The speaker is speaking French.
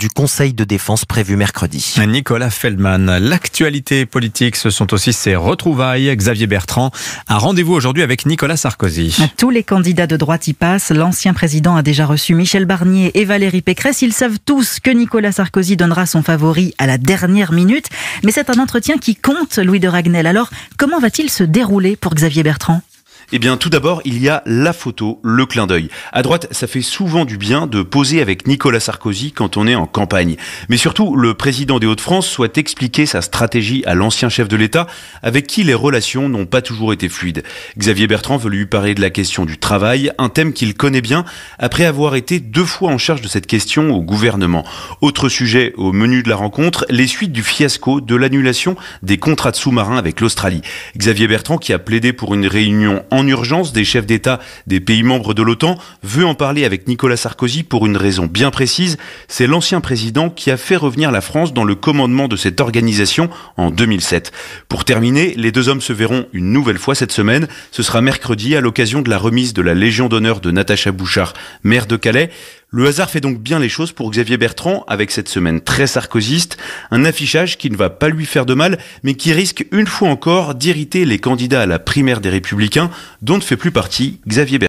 du Conseil de défense prévu mercredi. Nicolas Feldman, l'actualité politique, ce sont aussi ses retrouvailles. Xavier Bertrand a rendez-vous aujourd'hui avec Nicolas Sarkozy. Tous les candidats de droite y passent. L'ancien président a déjà reçu Michel Barnier et Valérie Pécresse. Ils savent tous que Nicolas Sarkozy donnera son favori à la dernière minute. Mais c'est un entretien qui compte, Louis de Ragnel. Alors, comment va-t-il se dérouler pour Xavier Bertrand? Eh bien, tout d'abord, il y a la photo, le clin d'œil. À droite, ça fait souvent du bien de poser avec Nicolas Sarkozy quand on est en campagne. Mais surtout, le président des Hauts-de-France souhaite expliquer sa stratégie à l'ancien chef de l'État, avec qui les relations n'ont pas toujours été fluides. Xavier Bertrand veut lui parler de la question du travail, un thème qu'il connaît bien, après avoir été deux fois en charge de cette question au gouvernement. Autre sujet au menu de la rencontre, les suites du fiasco de l'annulation des contrats de sous-marins avec l'Australie. Xavier Bertrand, qui a plaidé pour une réunion en en urgence des chefs d'État des pays membres de l'OTAN, veut en parler avec Nicolas Sarkozy pour une raison bien précise. C'est l'ancien président qui a fait revenir la France dans le commandement de cette organisation en 2007. Pour terminer, les deux hommes se verront une nouvelle fois cette semaine. Ce sera mercredi à l'occasion de la remise de la Légion d'honneur de Natacha Bouchard, maire de Calais. Le hasard fait donc bien les choses pour Xavier Bertrand avec cette semaine très sarkozyste, un affichage qui ne va pas lui faire de mal, mais qui risque une fois encore d'irriter les candidats à la primaire des Républicains, dont ne fait plus partie Xavier Bertrand.